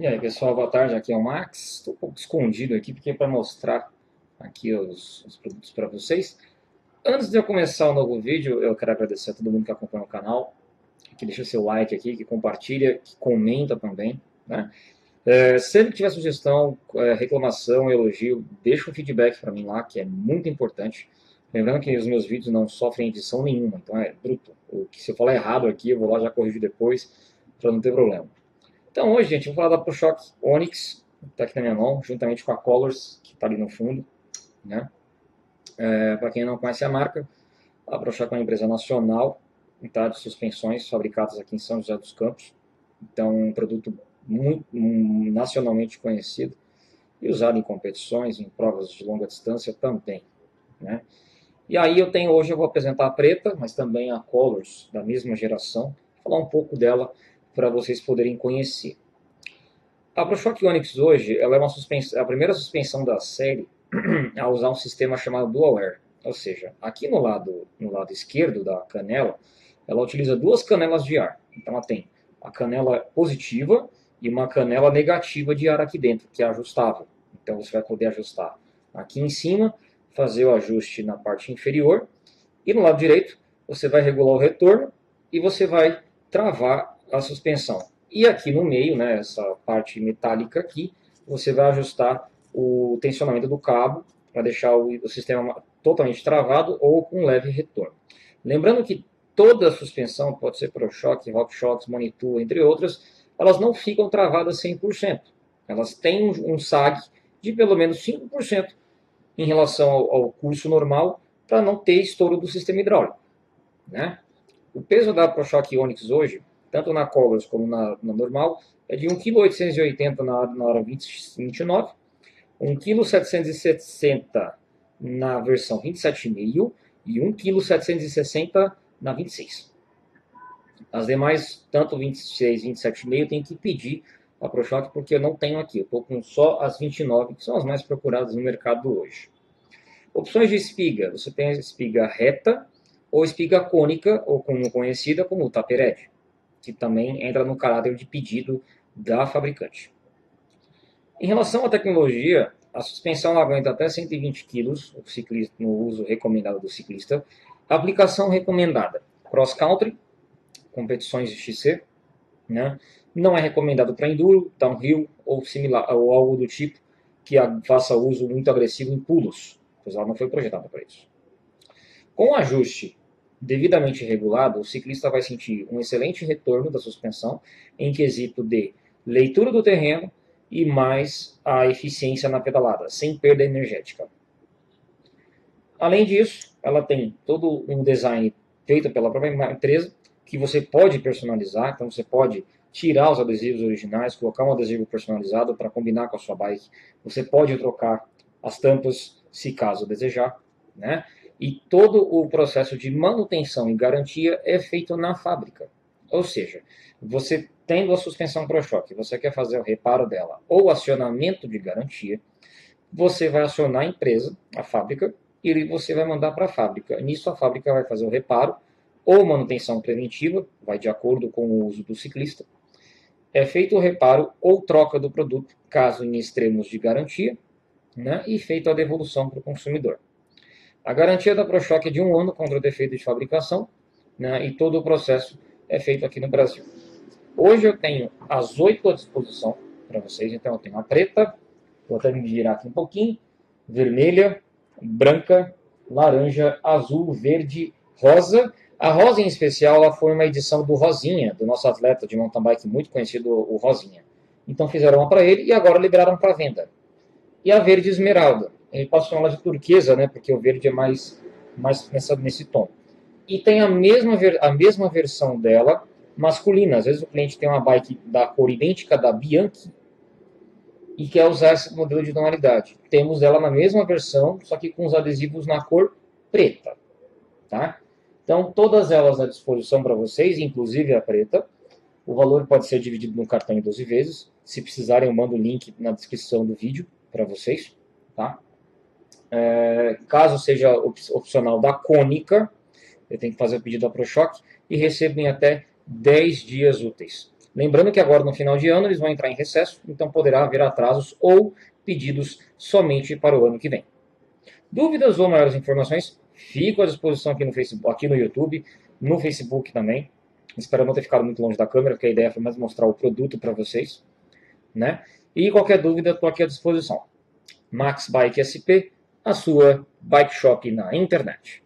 E aí pessoal, boa tarde, aqui é o Max. Estou um pouco escondido aqui porque é para mostrar aqui os, os produtos para vocês. Antes de eu começar o novo vídeo, eu quero agradecer a todo mundo que acompanha o canal, que deixa seu like aqui, que compartilha, que comenta também. Né? É, sempre que tiver sugestão, é, reclamação, elogio, deixa um feedback para mim lá, que é muito importante. Lembrando que os meus vídeos não sofrem edição nenhuma, então é bruto. O que se eu falar errado aqui, eu vou lá já corrigir depois, para não ter problema. Então hoje, gente, eu vou falar da ProShock Onyx, que está aqui na minha mão, juntamente com a Colors, que está ali no fundo. Né? É, Para quem não conhece a marca, a ProShock é uma empresa nacional tá, de suspensões fabricadas aqui em São José dos Campos. Então, um produto muito um, nacionalmente conhecido e usado em competições, em provas de longa distância também. Né? E aí eu tenho hoje eu vou apresentar a preta, mas também a Colors da mesma geração, falar um pouco dela para vocês poderem conhecer. A ProShock Onyx hoje ela é uma suspensão, a primeira suspensão da série a usar um sistema chamado Dual Air. Ou seja, aqui no lado, no lado esquerdo da canela, ela utiliza duas canelas de ar. Então ela tem a canela positiva e uma canela negativa de ar aqui dentro, que é ajustável. Então você vai poder ajustar aqui em cima, fazer o ajuste na parte inferior, e no lado direito você vai regular o retorno e você vai travar a suspensão. E aqui no meio, né, essa parte metálica aqui, você vai ajustar o tensionamento do cabo para deixar o, o, sistema totalmente travado ou com leve retorno. Lembrando que toda a suspensão, pode ser ProShock, RockShox, Manitou, entre outras, elas não ficam travadas 100%. Elas têm um, um sag de pelo menos 5% em relação ao, ao curso normal para não ter estouro do sistema hidráulico. Né? O peso da ProShock Onix hoje tanto na Colors como na, na normal, é de 1,880 kg na, na hora 20, 29, 1,760 kg na versão 27,5 e 1,760 kg na 26. As demais, tanto 26 e 27,5, tem que pedir a ProShock porque eu não tenho aqui. Eu estou com só as 29, que são as mais procuradas no mercado hoje. Opções de espiga. Você tem a espiga reta ou espiga cônica, ou como conhecida como tapered que também entra no caráter de pedido da fabricante. Em relação à tecnologia, a suspensão aguenta até 120 kg no uso recomendado do ciclista. Aplicação recomendada: cross country, competições de XC, né? Não é recomendado para enduro, downhill ou similar ou algo do tipo que faça uso muito agressivo em pulos, pois ela não foi projetada para isso. Com ajuste devidamente regulado, o ciclista vai sentir um excelente retorno da suspensão em quesito de leitura do terreno e mais a eficiência na pedalada, sem perda energética. Além disso, ela tem todo um design feito pela própria empresa que você pode personalizar, então você pode tirar os adesivos originais, colocar um adesivo personalizado para combinar com a sua bike. Você pode trocar as tampas se caso desejar, né? E todo o processo de manutenção e garantia é feito na fábrica. Ou seja, você tendo a suspensão ProShock, você quer fazer o reparo dela ou acionamento de garantia, você vai acionar a empresa, a fábrica, e você vai mandar para a fábrica. Nisso a fábrica vai fazer o reparo ou manutenção preventiva, vai de acordo com o uso do ciclista. É feito o reparo ou troca do produto, caso em extremos de garantia, né, e feito a devolução para o consumidor. A garantia da ProShock é de um ano contra defeito de fabricação né, e todo o processo é feito aqui no Brasil. Hoje eu tenho as oito à disposição para vocês, então eu tenho a preta, vou até me girar aqui um pouquinho, vermelha, branca, laranja, azul, verde, rosa. A rosa em especial ela foi uma edição do Rosinha, do nosso atleta de mountain bike muito conhecido, o Rosinha. Então fizeram uma para ele e agora liberaram para venda. E a verde esmeralda a gente pode chamar ela de turquesa, né, porque o verde é mais, mais nessa, nesse tom. E tem a mesma, a mesma versão dela masculina. Às vezes o cliente tem uma bike da cor idêntica da Bianchi e quer usar esse modelo de tonalidade. Temos ela na mesma versão, só que com os adesivos na cor preta. Tá? Então, todas elas à disposição para vocês, inclusive a preta. O valor pode ser dividido no cartão em 12 vezes. Se precisarem, eu mando o link na descrição do vídeo para vocês. Tá? É, caso seja opcional da Cônica, eu tenho que fazer o pedido da ProShock e recebo em até 10 dias úteis. Lembrando que agora no final de ano eles vão entrar em recesso, então poderá haver atrasos ou pedidos somente para o ano que vem. Dúvidas ou maiores informações? Fico à disposição aqui no Facebook, aqui no YouTube, no Facebook também. Espero não ter ficado muito longe da câmera, porque a ideia foi mais mostrar o produto para vocês. Né? E qualquer dúvida, estou aqui à disposição. Max Bike SP, a sua bike shop na internet.